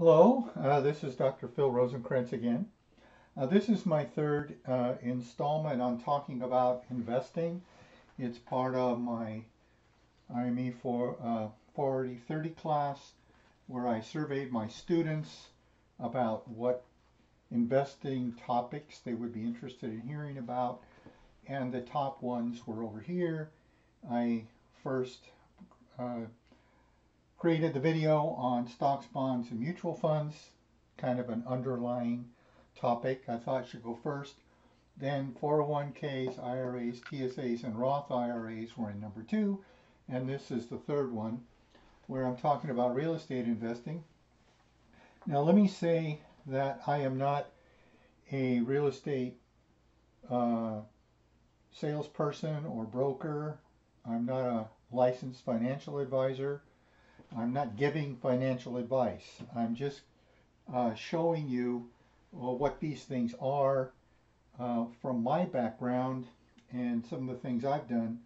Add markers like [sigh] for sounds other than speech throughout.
Hello, uh, this is Dr. Phil Rosenkrantz again. Uh, this is my third uh, installment on talking about investing. It's part of my IME for uh, 4030 class where I surveyed my students about what investing topics they would be interested in hearing about. And the top ones were over here. I first uh, created the video on stocks, bonds, and mutual funds, kind of an underlying topic I thought should go first. Then 401ks, IRAs, TSAs, and Roth IRAs were in number two. And this is the third one where I'm talking about real estate investing. Now, let me say that I am not a real estate uh, salesperson or broker. I'm not a licensed financial advisor. I'm not giving financial advice. I'm just uh, showing you uh, what these things are uh, from my background and some of the things I've done.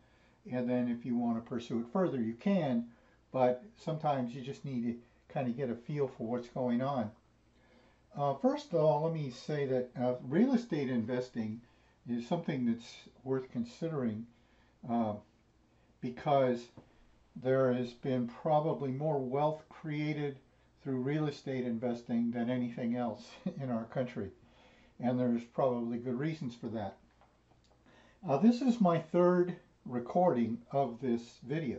And then if you want to pursue it further, you can. But sometimes you just need to kind of get a feel for what's going on. Uh, first of all, let me say that uh, real estate investing is something that's worth considering uh, because there has been probably more wealth created through real estate investing than anything else [laughs] in our country. And there's probably good reasons for that. Uh, this is my third recording of this video.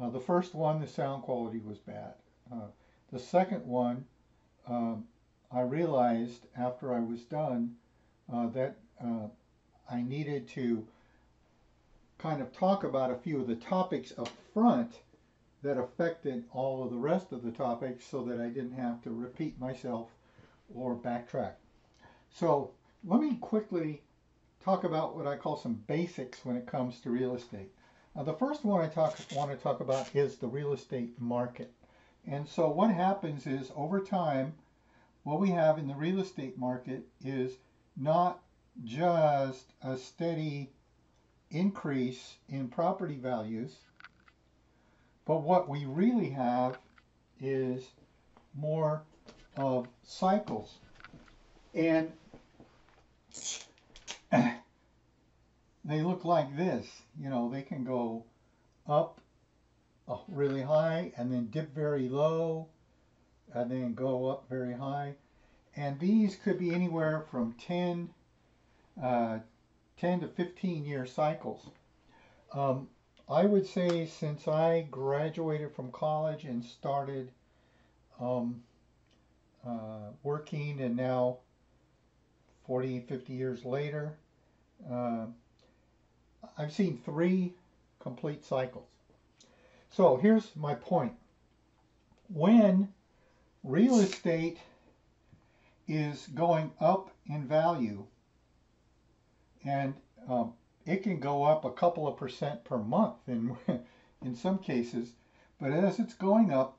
Uh, the first one, the sound quality was bad. Uh, the second one, um, I realized after I was done uh, that uh, I needed to kind of talk about a few of the topics up front that affected all of the rest of the topics so that I didn't have to repeat myself or backtrack. So let me quickly talk about what I call some basics when it comes to real estate. Now, the first one I talk, want to talk about is the real estate market. And so what happens is over time, what we have in the real estate market is not just a steady increase in property values. But what we really have is more of cycles. And [clears throat] they look like this. You know, they can go up really high and then dip very low and then go up very high. And these could be anywhere from 10 uh, 10 to 15 year cycles. Um, I would say since I graduated from college and started um, uh, working and now 40, 50 years later, uh, I've seen three complete cycles. So here's my point. When real estate is going up in value, and um, it can go up a couple of percent per month in [laughs] in some cases. But as it's going up,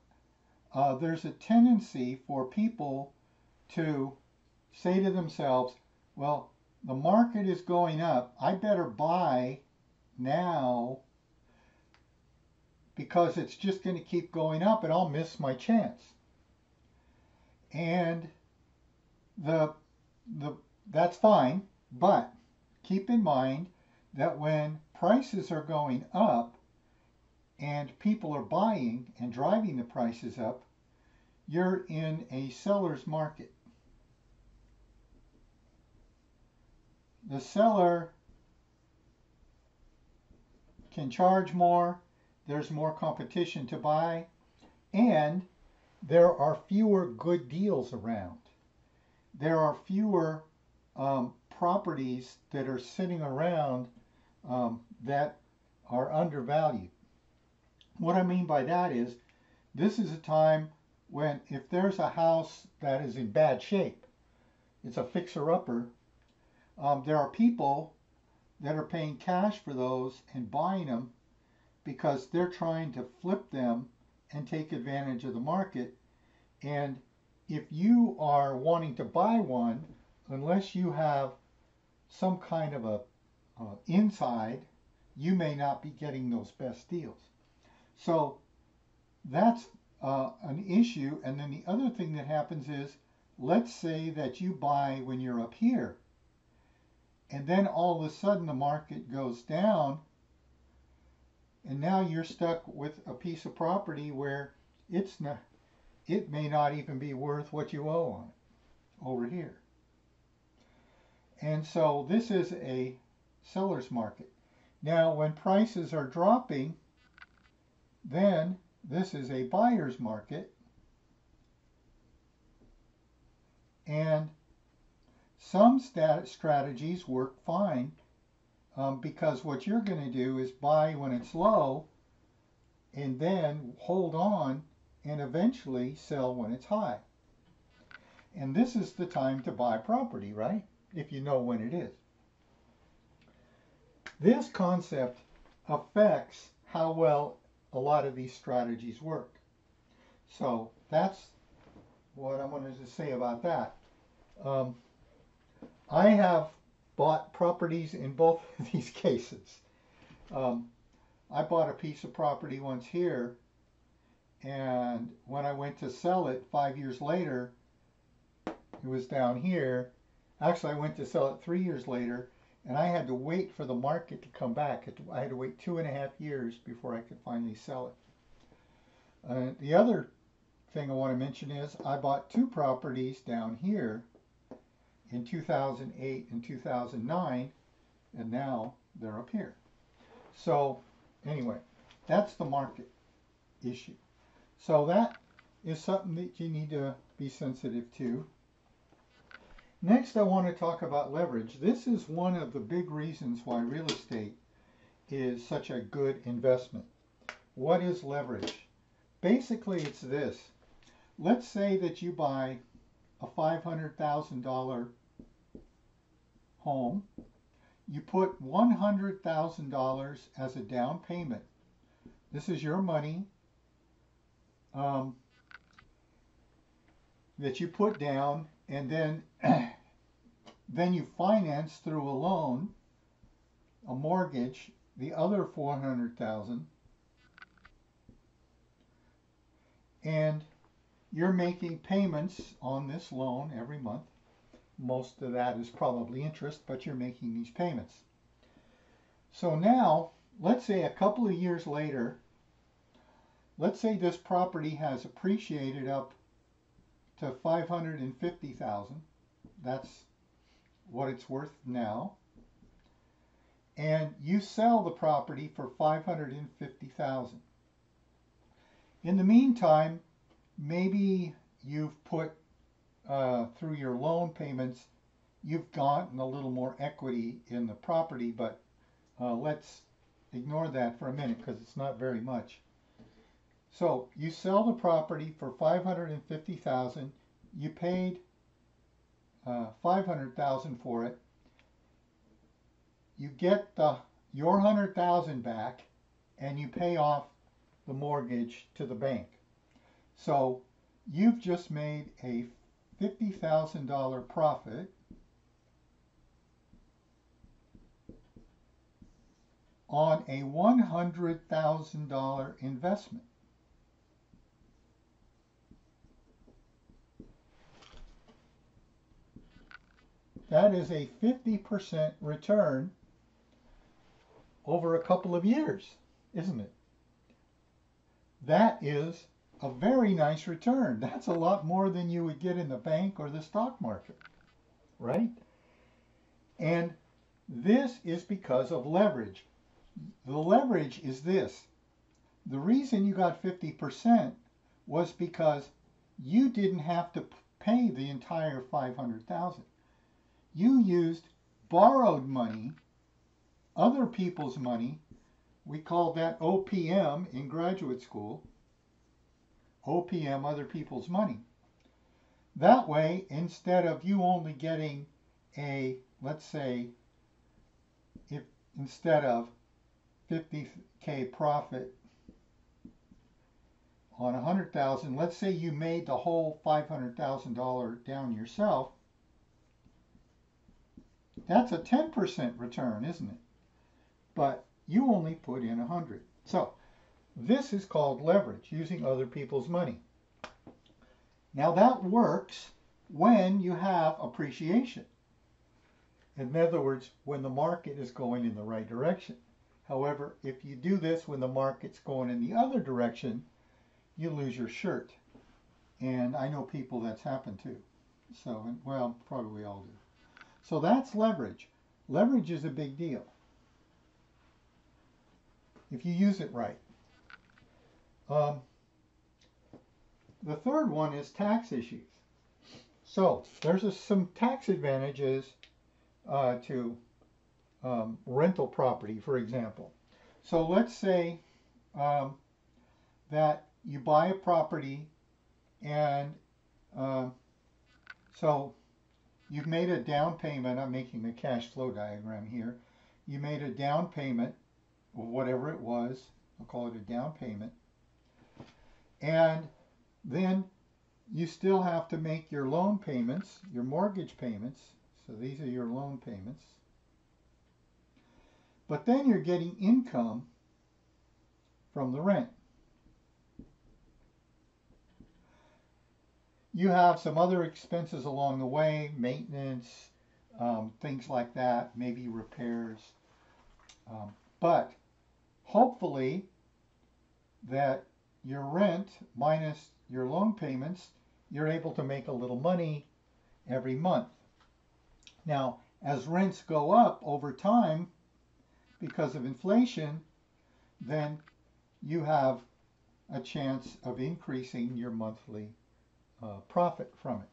uh, there's a tendency for people to say to themselves, "Well, the market is going up. I better buy now." Because it's just going to keep going up and I'll miss my chance. And the the that's fine, but keep in mind that when prices are going up and people are buying and driving the prices up, you're in a seller's market. The seller can charge more, there's more competition to buy, and there are fewer good deals around. There are fewer um, properties that are sitting around um, that are undervalued. What I mean by that is this is a time when if there's a house that is in bad shape, it's a fixer-upper, um, there are people that are paying cash for those and buying them because they're trying to flip them and take advantage of the market. And if you are wanting to buy one, unless you have some kind of a uh, inside, you may not be getting those best deals. So that's uh, an issue. And then the other thing that happens is, let's say that you buy when you're up here, and then all of a sudden the market goes down, and now you're stuck with a piece of property where it's not, it may not even be worth what you owe on it over here. And so this is a seller's market. Now, when prices are dropping, then this is a buyer's market. And some stat strategies work fine um, because what you're going to do is buy when it's low and then hold on and eventually sell when it's high. And this is the time to buy property, right? If you know when it is. This concept affects how well a lot of these strategies work. So that's what I wanted to say about that. Um, I have bought properties in both [laughs] of these cases. Um, I bought a piece of property once here, and when I went to sell it five years later, it was down here. Actually, I went to sell it three years later, and I had to wait for the market to come back. I had to wait two and a half years before I could finally sell it. Uh, the other thing I want to mention is I bought two properties down here in 2008 and 2009, and now they're up here. So anyway, that's the market issue. So that is something that you need to be sensitive to. Next, I want to talk about leverage. This is one of the big reasons why real estate is such a good investment. What is leverage? Basically, it's this. Let's say that you buy a $500,000 home. You put $100,000 as a down payment. This is your money um, that you put down and then [clears throat] then you finance through a loan, a mortgage, the other 400,000 and you're making payments on this loan every month. Most of that is probably interest, but you're making these payments. So now, let's say a couple of years later, let's say this property has appreciated up to 550,000. That's what it's worth now. And you sell the property for 550,000. In the meantime, maybe you've put uh, through your loan payments, you've gotten a little more equity in the property, but uh, let's ignore that for a minute because it's not very much. So you sell the property for 550,000. You paid uh, 500,000 for it. You get the your 100,000 back and you pay off the mortgage to the bank. So you've just made a $50,000 profit on a $100,000 investment. That is a 50% return over a couple of years, isn't it? That is a very nice return. That's a lot more than you would get in the bank or the stock market, right? And this is because of leverage. The leverage is this. The reason you got 50% was because you didn't have to pay the entire 500,000. You used borrowed money, other people's money. We called that OPM in graduate school OPM other people's money. That way, instead of you only getting a, let's say, if instead of 50k profit on 100,000, let's say you made the whole $500,000 down yourself, that's a 10% return, isn't it? But you only put in 100. So This is called leverage, using other people's money. Now that works when you have appreciation. In other words, when the market is going in the right direction. However, if you do this when the market's going in the other direction, you lose your shirt. And I know people that's happened to. So, well, probably all do. So that's leverage. Leverage is a big deal if you use it right. Um, the third one is tax issues. So there's a, some tax advantages uh, to um, rental property, for example. So let's say um, that you buy a property and uh, so you've made a down payment. I'm making a cash flow diagram here. You made a down payment, or whatever it was. I'll call it a down payment. And then you still have to make your loan payments, your mortgage payments. So these are your loan payments. But then you're getting income from the rent. You have some other expenses along the way, maintenance, um, things like that, maybe repairs. Um, but hopefully that your rent minus your loan payments, you're able to make a little money every month. Now, as rents go up over time because of inflation, then you have a chance of increasing your monthly uh, profit from it.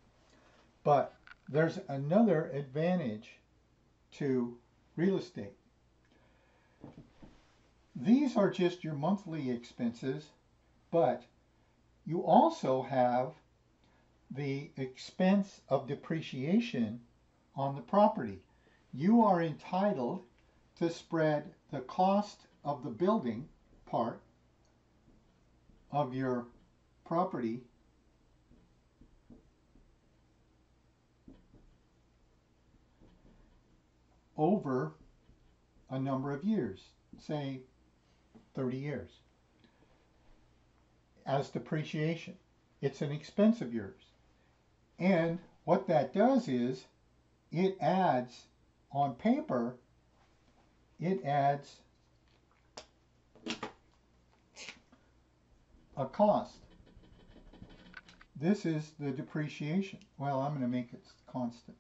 But there's another advantage to real estate. These are just your monthly expenses, but you also have the expense of depreciation on the property. You are entitled to spread the cost of the building part of your property over a number of years, say 30 years, as depreciation. It's an expense of yours. And what that does is it adds on paper, it adds a cost. This is the depreciation. Well, I'm going to make it constant.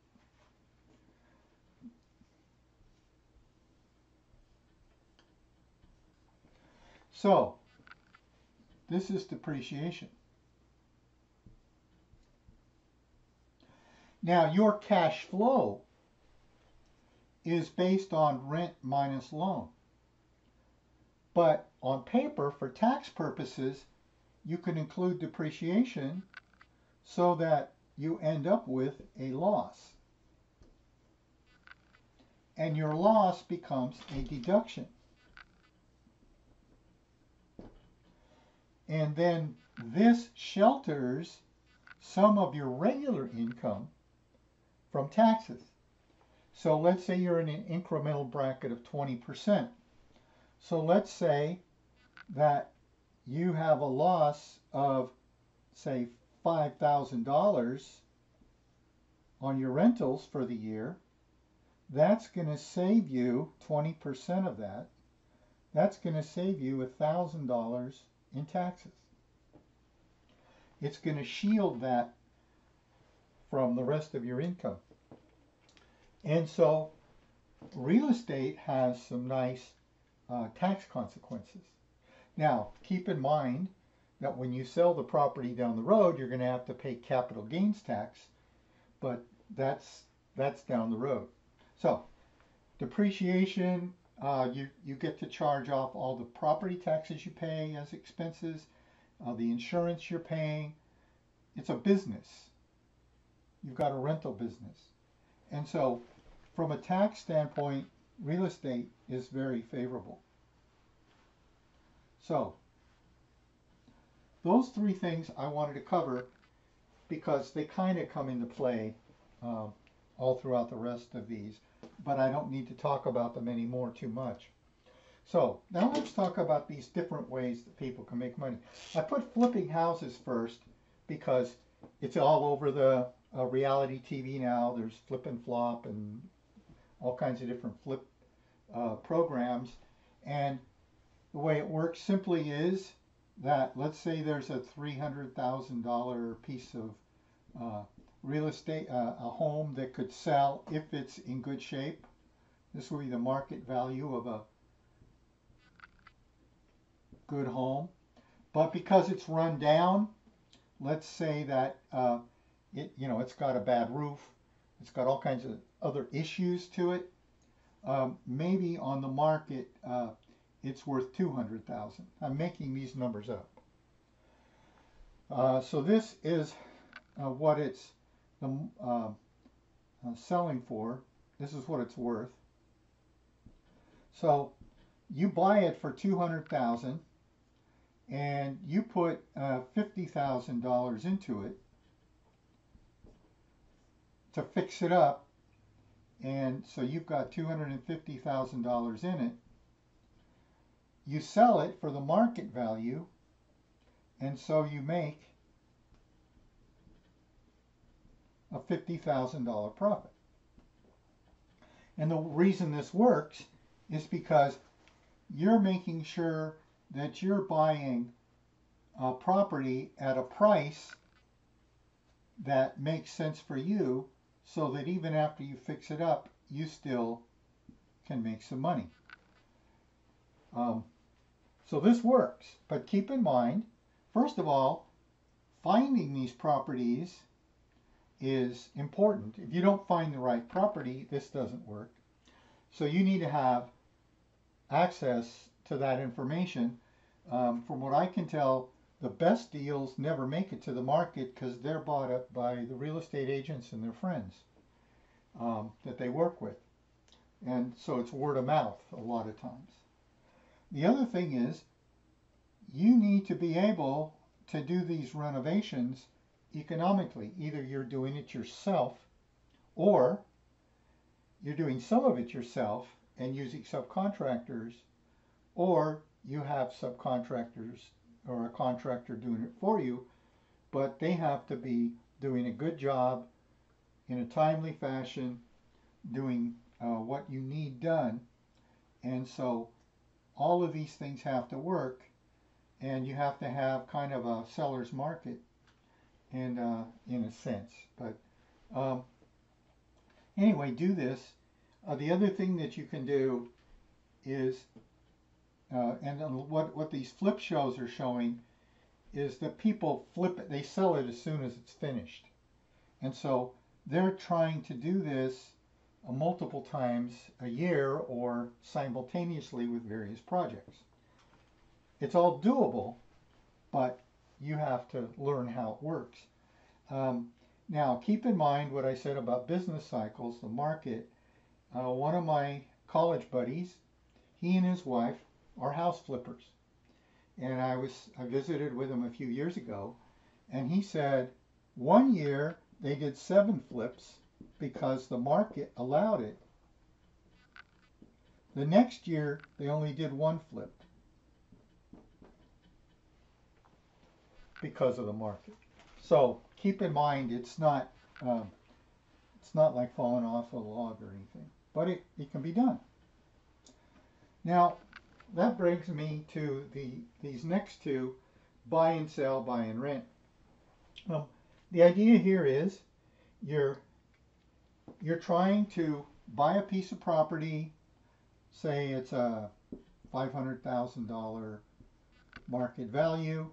So, this is depreciation. Now, your cash flow is based on rent minus loan. But on paper, for tax purposes, you can include depreciation so that you end up with a loss. And your loss becomes a deduction. And then this shelters some of your regular income from taxes. So let's say you're in an incremental bracket of 20%. So let's say that you have a loss of, say, $5,000 on your rentals for the year. That's going to save you 20% of that. That's going to save you $1,000 in taxes. It's going to shield that from the rest of your income. And so real estate has some nice uh, tax consequences. Now, keep in mind that when you sell the property down the road, you're going to have to pay capital gains tax, but that's that's down the road. So, depreciation uh, you, you get to charge off all the property taxes you pay as expenses, uh, the insurance you're paying. It's a business. You've got a rental business. And so, from a tax standpoint, real estate is very favorable. So, those three things I wanted to cover because they kind of come into play um, all throughout the rest of these but I don't need to talk about them anymore too much. So now let's talk about these different ways that people can make money. I put flipping houses first because it's all over the uh, reality TV now. There's flip and flop and all kinds of different flip uh, programs. And the way it works simply is that let's say there's a $300,000 piece of uh, real estate, uh, a home that could sell if it's in good shape. This would be the market value of a good home. But because it's run down, let's say that uh, it, you know, it's got a bad roof, it's got all kinds of other issues to it. Um, maybe on the market, uh, it's worth 200,000. I'm making these numbers up. Uh, so this is uh, what it's um, uh, selling for. This is what it's worth. So you buy it for 200,000 and you put uh, $50,000 into it to fix it up and so you've got $250,000 in it you sell it for the market value and so you make a $50,000 profit and the reason this works is because you're making sure that you're buying a property at a price that makes sense for you so that even after you fix it up, you still can make some money. Um, so this works, but keep in mind, first of all, finding these properties is important. If you don't find the right property, this doesn't work. So you need to have access to that information. Um, from what I can tell, the best deals never make it to the market because they're bought up by the real estate agents and their friends um, that they work with. And so it's word of mouth a lot of times. The other thing is you need to be able to do these renovations economically. Either you're doing it yourself or you're doing some of it yourself and using subcontractors or you have subcontractors or a contractor doing it for you, but they have to be doing a good job in a timely fashion, doing uh, what you need done. And so all of these things have to work, and you have to have kind of a seller's market, and uh, in a sense. But um, anyway, do this. Uh, the other thing that you can do is uh, and what, what these flip shows are showing is that people flip it, they sell it as soon as it's finished. And so they're trying to do this uh, multiple times a year or simultaneously with various projects. It's all doable, but you have to learn how it works. Um, now, keep in mind what I said about business cycles, the market. Uh, one of my college buddies, he and his wife are house flippers. And I was I visited with him a few years ago, and he said one year they did seven flips because the market allowed it. The next year they only did one flip because of the market. So keep in mind it's not um, it's not like falling off a log or anything, but it, it can be done. Now that brings me to the these next two, buy and sell, buy and rent. Um, the idea here is you're you're trying to buy a piece of property, say it's a $500,000 market value.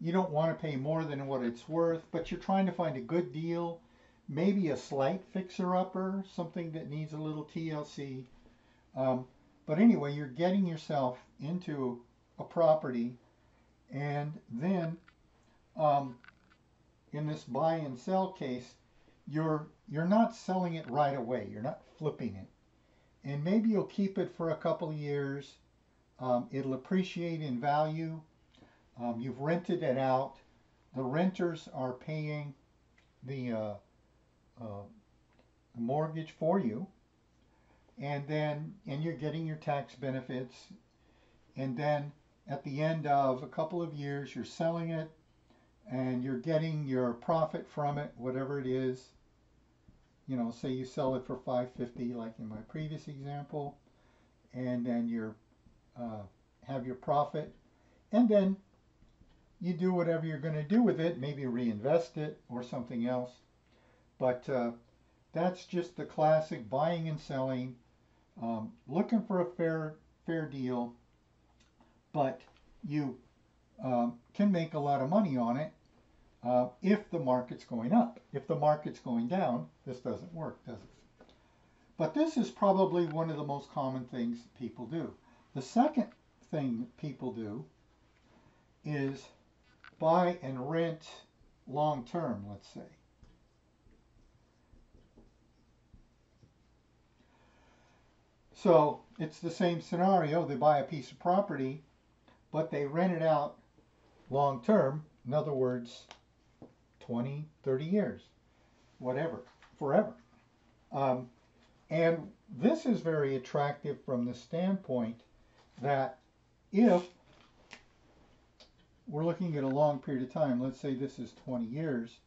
You don't want to pay more than what it's worth, but you're trying to find a good deal, maybe a slight fixer-upper, something that needs a little TLC. Um, but anyway, you're getting yourself into a property, and then um, in this buy and sell case, you're you're not selling it right away. You're not flipping it, and maybe you'll keep it for a couple years. Um, it'll appreciate in value. Um, you've rented it out. The renters are paying the uh, uh, mortgage for you and then and you're getting your tax benefits and then at the end of a couple of years, you're selling it and you're getting your profit from it, whatever it is. You know, say you sell it for 550, like in my previous example, and then you uh, have your profit, and then you do whatever you're going to do with it, maybe reinvest it or something else. But uh, that's just the classic buying and selling, um, looking for a fair fair deal, but you um, can make a lot of money on it uh, if the market's going up. If the market's going down, this doesn't work, does it? But this is probably one of the most common things people do. The second thing people do is buy and rent long term, let's say. So it's the same scenario. They buy a piece of property, but they rent it out long term. In other words, 20, 30 years, whatever, forever. Um, and this is very attractive from the standpoint that if we're looking at a long period of time, let's say this is 20 years,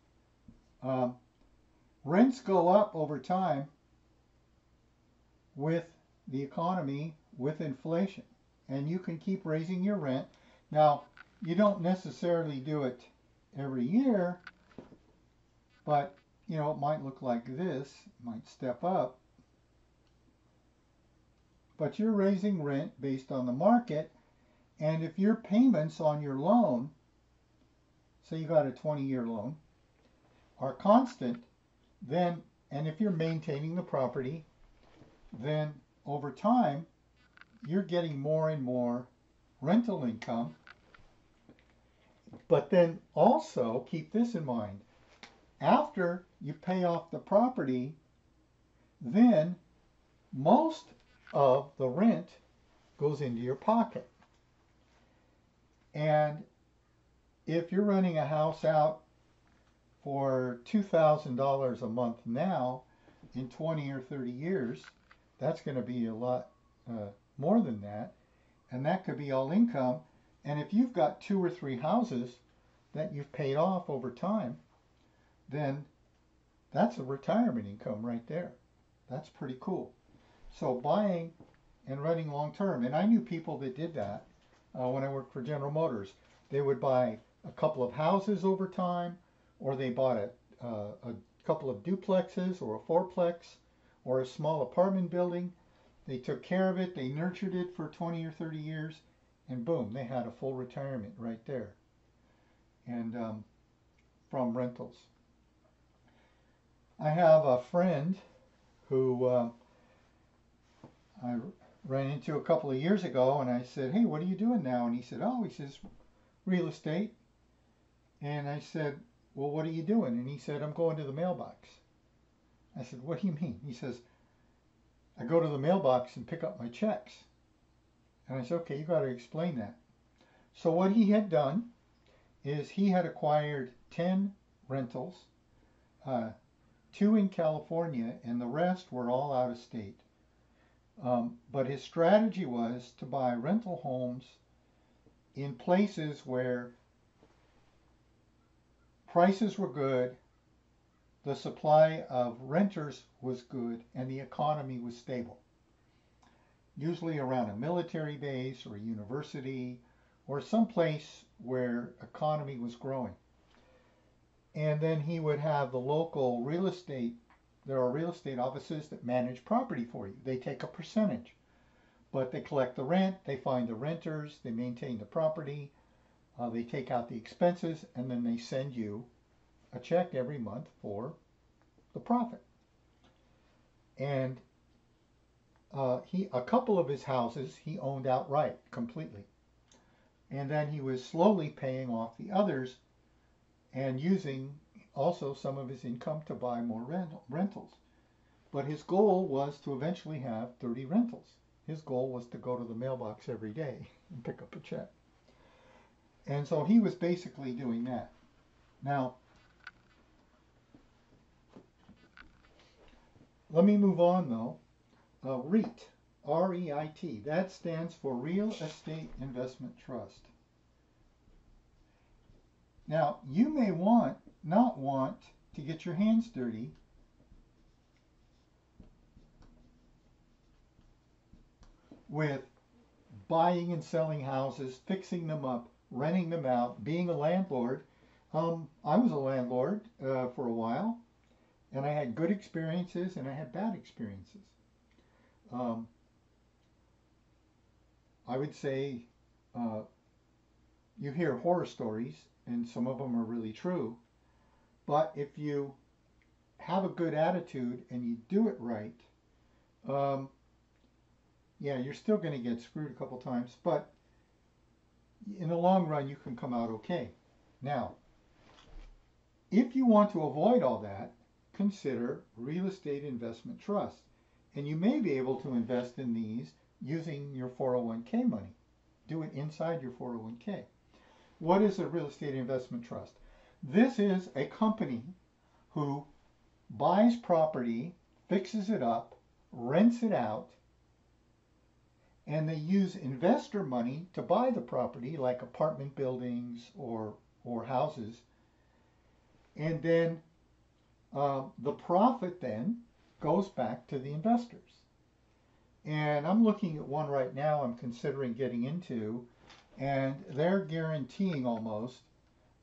um, rents go up over time with the economy, with inflation. And you can keep raising your rent. Now, you don't necessarily do it every year, but you know, it might look like this, might step up. But you're raising rent based on the market and if your payments on your loan, say you've got a 20 year loan, are constant, then, and if you're maintaining the property, then over time, you're getting more and more rental income. But then also keep this in mind. After you pay off the property, then most of the rent goes into your pocket. And if you're renting a house out for $2,000 a month now, in 20 or 30 years, that's going to be a lot uh, more than that. And that could be all income. And if you've got two or three houses that you've paid off over time, then that's a retirement income right there. That's pretty cool. So buying and renting long term, and I knew people that did that uh, when I worked for General Motors. They would buy a couple of houses over time, or they bought a, uh, a couple of duplexes or a fourplex or a small apartment building. They took care of it, they nurtured it for 20 or 30 years, and boom, they had a full retirement right there. And um, from rentals. I have a friend who uh, I ran into a couple of years ago, and I said, "Hey, what are you doing now?" And he said, "Oh, he says real estate." And I said, "Well, what are you doing?" And he said, "I'm going to the mailbox." I said, "What do you mean?" He says, "I go to the mailbox and pick up my checks." And I said, "Okay, you got to explain that." So what he had done is he had acquired ten rentals, uh, two in California, and the rest were all out of state. Um, but his strategy was to buy rental homes in places where prices were good, the supply of renters was good, and the economy was stable. Usually around a military base or a university or some place where economy was growing. And then he would have the local real estate there are real estate offices that manage property for you. They take a percentage, but they collect the rent, they find the renters, they maintain the property, uh, they take out the expenses, and then they send you a check every month for the profit. And uh, he, a couple of his houses he owned outright completely. And then he was slowly paying off the others and using also some of his income to buy more rentals. But his goal was to eventually have 30 rentals. His goal was to go to the mailbox every day [laughs] and pick up a check. And so he was basically doing that. Now, let me move on though. Uh, REIT. REIT. That stands for Real Estate Investment Trust. Now, you may want not want to get your hands dirty with buying and selling houses, fixing them up, renting them out, being a landlord. Um, I was a landlord uh, for a while, and I had good experiences and I had bad experiences. Um, I would say uh, you hear horror stories, and some of them are really true. But if you have a good attitude and you do it right, um, yeah, you're still going to get screwed a couple times, but in the long run, you can come out okay. Now, if you want to avoid all that, consider real estate investment trusts. And you may be able to invest in these using your 401k money. Do it inside your 401k. What is a real estate investment trust? This is a company who buys property, fixes it up, rents it out, and they use investor money to buy the property, like apartment buildings or, or houses. And then uh, the profit then goes back to the investors. And I'm looking at one right now I'm considering getting into, and they're guaranteeing almost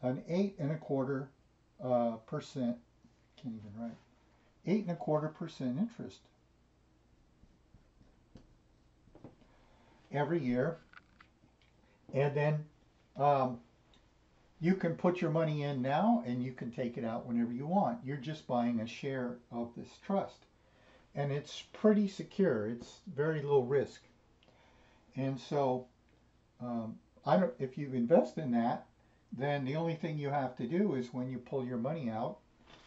an eight and a quarter uh, percent, can't even write, eight and a quarter percent interest every year. And then um, you can put your money in now and you can take it out whenever you want. You're just buying a share of this trust. And it's pretty secure. It's very low risk. And so um, I don't, if you invest in that, then the only thing you have to do is when you pull your money out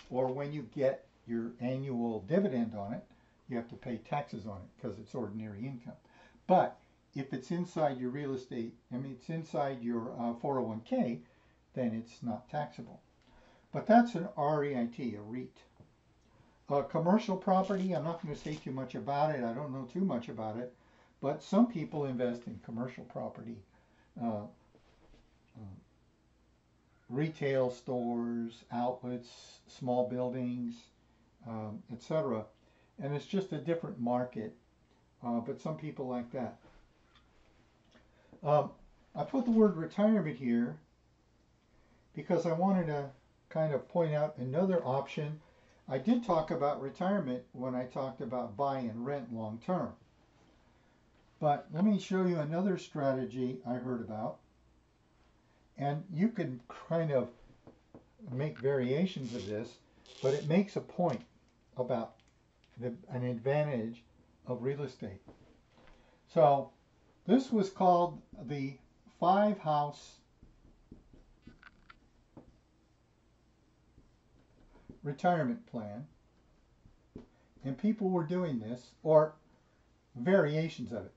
or when you get your annual dividend on it, you have to pay taxes on it because it's ordinary income. But if it's inside your real estate, I mean, it's inside your uh, 401k, then it's not taxable. But that's an REIT, a REIT. Uh, commercial property, I'm not going to say too much about it. I don't know too much about it. But some people invest in commercial property. Uh retail stores, outlets, small buildings, um, etc. And it's just a different market. Uh, but some people like that. Um, I put the word retirement here because I wanted to kind of point out another option. I did talk about retirement when I talked about buy and rent long term. But let me show you another strategy I heard about. And you can kind of make variations of this, but it makes a point about the, an advantage of real estate. So this was called the five house retirement plan. And people were doing this, or variations of it.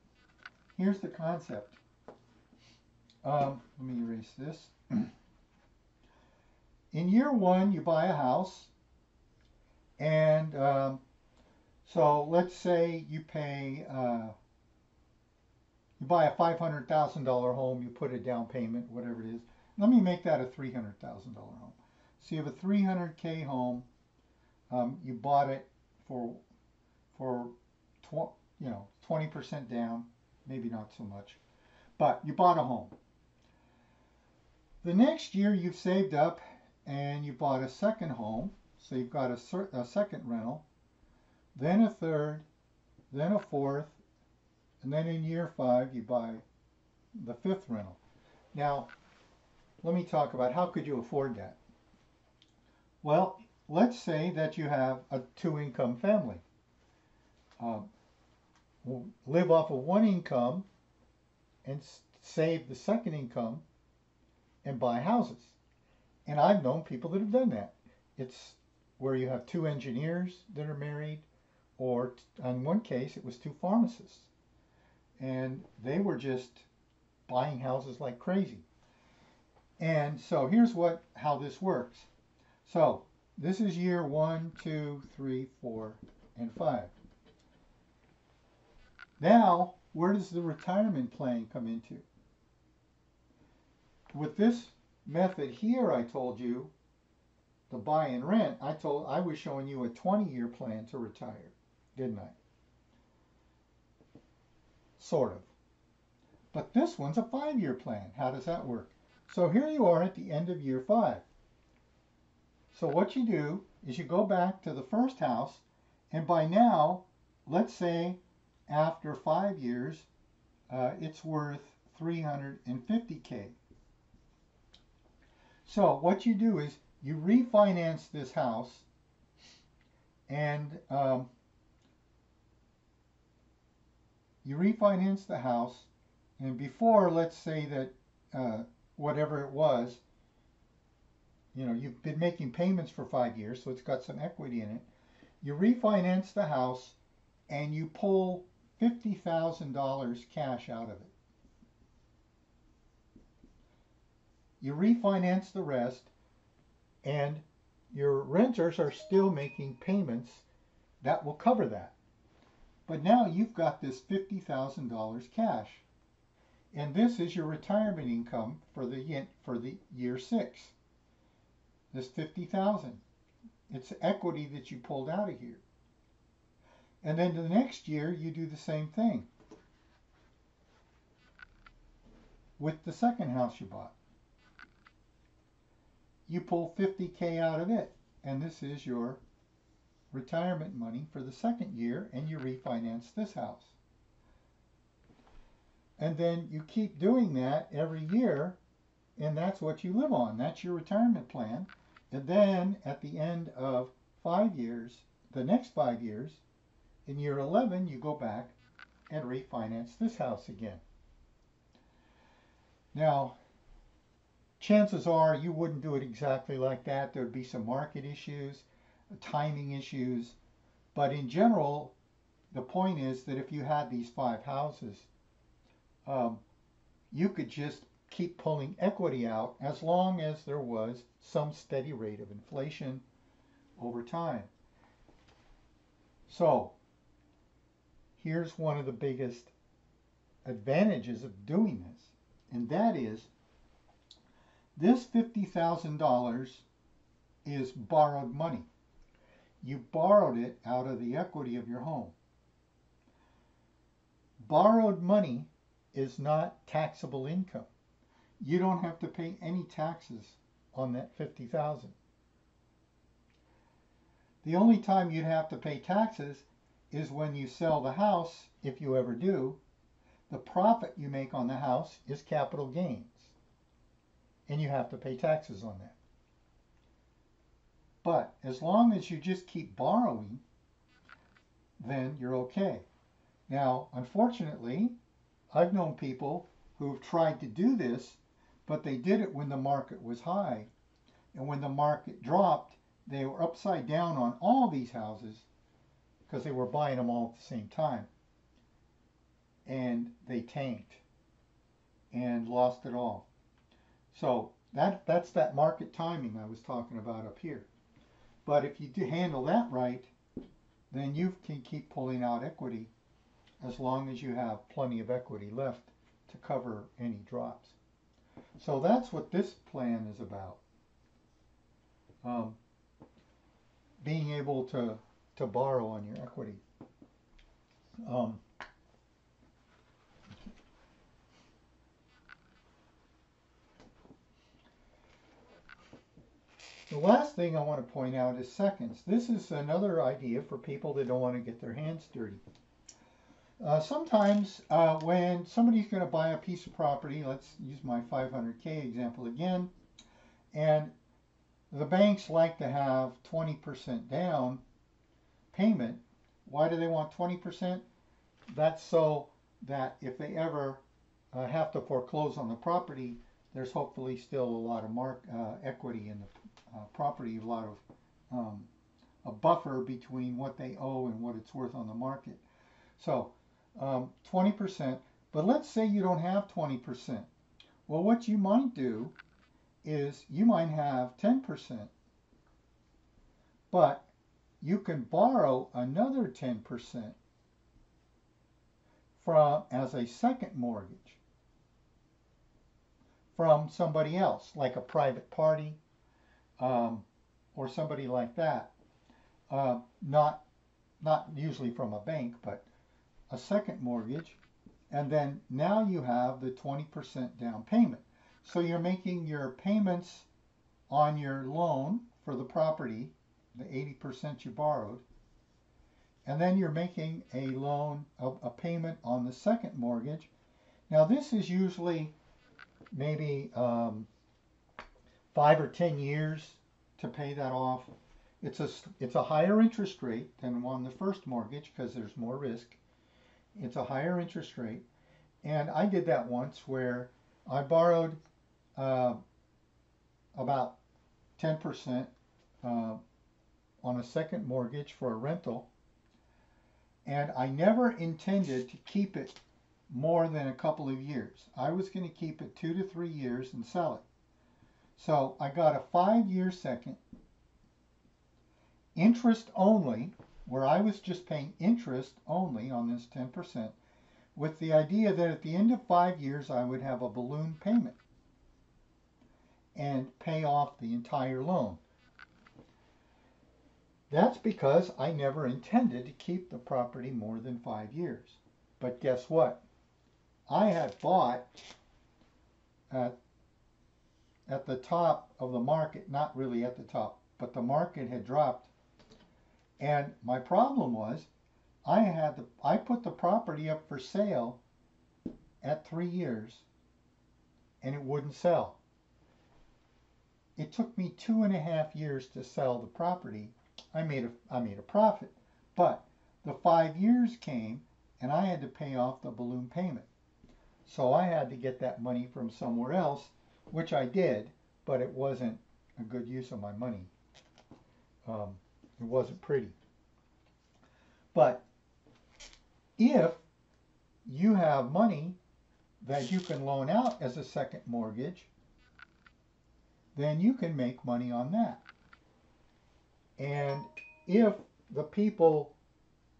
Here's the concept. Um, let me erase this. [clears throat] In year one, you buy a house, and um, so let's say you pay uh, you buy a $500,000 home, you put a down payment, whatever it is. Let me make that a $300,000 home. So you have a 300K home. Um, you bought it for, for you know, 20% down, maybe not so much, but you bought a home. The next year you've saved up and you bought a second home. So you've got a, a second rental, then a third, then a fourth, and then in year five, you buy the fifth rental. Now, let me talk about how could you afford that? Well, let's say that you have a two-income family. Um, live off of one income and save the second income and buy houses. And I've known people that have done that. It's where you have two engineers that are married, or in one case, it was two pharmacists and they were just buying houses like crazy. And so here's what how this works. So this is year one, two, three, four, and five. Now, where does the retirement plan come into? With this method here, I told you, the buy and rent, I told I was showing you a 20 year plan to retire, didn't I? Sort of. But this one's a five year plan. How does that work? So here you are at the end of year five. So what you do is you go back to the first house, and by now, let's say after five years, uh, it's worth 350K. So what you do is you refinance this house and um, you refinance the house and before let's say that uh, whatever it was you know you've been making payments for five years so it's got some equity in it. You refinance the house and you pull $50,000 cash out of it you refinance the rest and your renters are still making payments that will cover that. But now you've got this $50,000 cash. And this is your retirement income for the for the year 6. This 50,000—it's equity that you pulled out of here. And then the next year you do the same thing with the second house you bought you pull 50K out of it. And this is your retirement money for the second year, and you refinance this house. And then you keep doing that every year, and that's what you live on. That's your retirement plan. And then at the end of five years, the next five years, in year 11, you go back and refinance this house again. Now, chances are you wouldn't do it exactly like that. There'd be some market issues, timing issues. But in general, the point is that if you had these five houses, um, you could just keep pulling equity out as long as there was some steady rate of inflation over time. So, here's one of the biggest advantages of doing this, and that is this $50,000 is borrowed money. You borrowed it out of the equity of your home. Borrowed money is not taxable income. You don't have to pay any taxes on that 50,000. The only time you'd have to pay taxes is when you sell the house, if you ever do. The profit you make on the house is capital gain and you have to pay taxes on that. But as long as you just keep borrowing, then you're okay. Now, unfortunately, I've known people who've tried to do this, but they did it when the market was high. And when the market dropped, they were upside down on all these houses because they were buying them all at the same time. And they tanked and lost it all. So that that's that market timing I was talking about up here. But if you handle that right, then you can keep pulling out equity as long as you have plenty of equity left to cover any drops. So that's what this plan is about. Um, being able to, to borrow on your equity. Um, The last thing I want to point out is seconds. This is another idea for people that don't want to get their hands dirty. Uh, sometimes uh, when somebody's going to buy a piece of property, let's use my 500K example again, and the banks like to have 20% down payment. Why do they want 20%? That's so that if they ever uh, have to foreclose on the property, there's hopefully still a lot of mark uh, equity in the uh, property, a lot of um, a buffer between what they owe and what it's worth on the market. So um, 20%, but let's say you don't have 20%. Well, what you might do is you might have 10%, but you can borrow another 10% from as a second mortgage from somebody else, like a private party um, or somebody like that. Uh, not not usually from a bank, but a second mortgage, and then now you have the 20% down payment. So you're making your payments on your loan for the property, the 80% you borrowed, and then you're making a loan, a, a payment on the second mortgage. Now this is usually maybe um, five or 10 years to pay that off. It's a, it's a higher interest rate than on the first mortgage because there's more risk. It's a higher interest rate. And I did that once where I borrowed uh, about 10% uh, on a second mortgage for a rental. And I never intended to keep it more than a couple of years. I was going to keep it two to three years and sell it. So I got a five year second interest only, where I was just paying interest only on this 10%, with the idea that at the end of five years I would have a balloon payment and pay off the entire loan. That's because I never intended to keep the property more than five years. But guess what? I had bought at, at the top of the market, not really at the top, but the market had dropped and my problem was I had the, I put the property up for sale at three years and it wouldn't sell. It took me two and a half years to sell the property. I made a I made a profit, but the five years came and I had to pay off the balloon payment. So I had to get that money from somewhere else, which I did, but it wasn't a good use of my money. Um, it wasn't pretty. But if you have money that you can loan out as a second mortgage, then you can make money on that. And if the people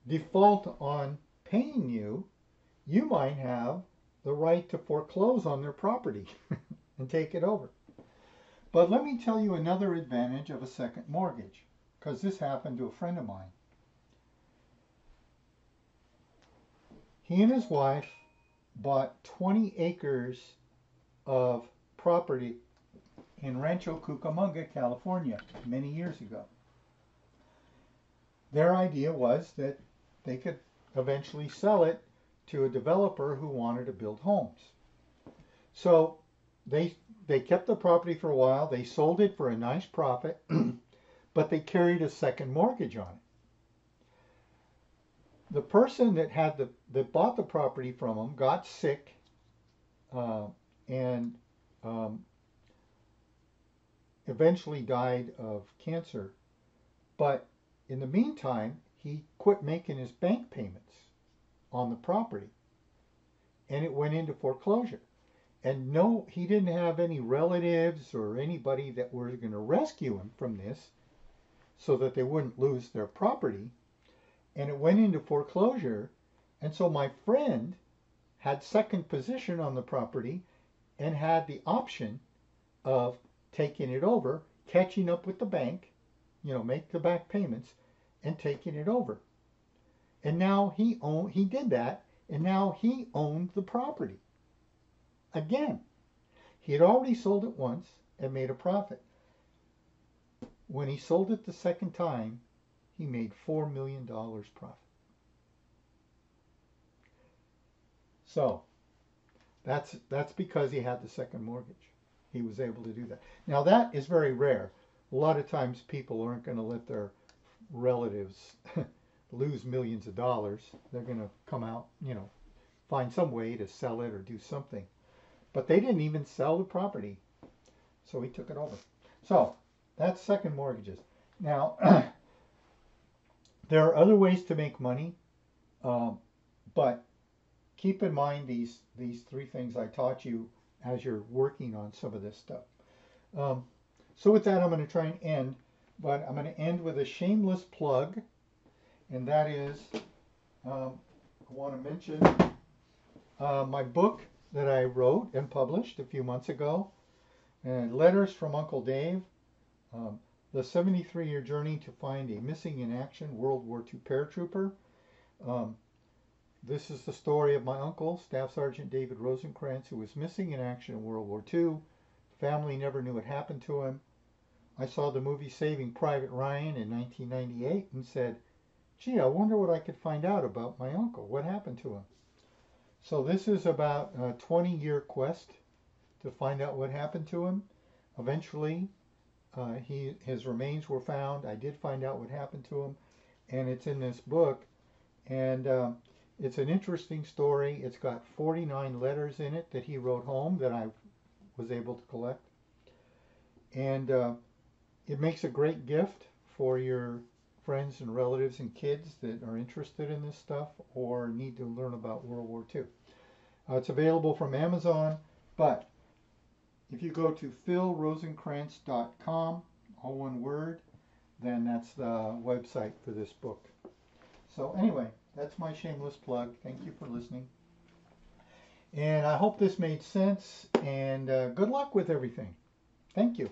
default on paying you, you might have the right to foreclose on their property [laughs] and take it over. But let me tell you another advantage of a second mortgage because this happened to a friend of mine. He and his wife bought 20 acres of property in Rancho Cucamonga, California, many years ago. Their idea was that they could eventually sell it to a developer who wanted to build homes. So they they kept the property for a while. They sold it for a nice profit. [clears throat] but they carried a second mortgage on it. The person that had the that bought the property from them got sick, uh, and um, eventually died of cancer. But in the meantime, he quit making his bank payments on the property, and it went into foreclosure. And no, he didn't have any relatives or anybody that were going to rescue him from this so that they wouldn't lose their property. And it went into foreclosure. And so my friend had second position on the property and had the option of taking it over, catching up with the bank, you know, make the back payments and taking it over. And now he owned he did that and now he owned the property. Again, he had already sold it once and made a profit. When he sold it the second time, he made $4 million profit. So that's, that's because he had the second mortgage. He was able to do that. Now that is very rare. A lot of times people aren't going to let their relatives [laughs] lose millions of dollars. They're going to come out, you know, find some way to sell it or do something. But they didn't even sell the property. So he took it over. So that's second mortgages. Now, [clears throat] there are other ways to make money, um, but keep in mind these these three things I taught you as you're working on some of this stuff. Um, so with that, I'm going to try and end, but I'm going to end with a shameless plug, and that is um, I want to mention uh, my book that I wrote and published a few months ago, and Letters from Uncle Dave, um, the 73 year journey to find a missing in action World War II paratrooper. Um, this is the story of my uncle, Staff Sergeant David Rosenkrantz, who was missing in action in World War II. Family never knew what happened to him. I saw the movie Saving Private Ryan in 1998 and said, gee, I wonder what I could find out about my uncle. What happened to him? So this is about a 20 year quest to find out what happened to him. Eventually, uh, he his remains were found. I did find out what happened to him, and it's in this book. And um, it's an interesting story. It's got 49 letters in it that he wrote home that I was able to collect. And uh, it makes a great gift for your friends and relatives and kids that are interested in this stuff or need to learn about World War II. Uh, it's available from Amazon, but if you go to philrosenkrantz.com, all one word, then that's the website for this book. So anyway, that's my shameless plug. Thank you for listening. And I hope this made sense and uh, good luck with everything. Thank you.